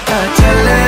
पता चले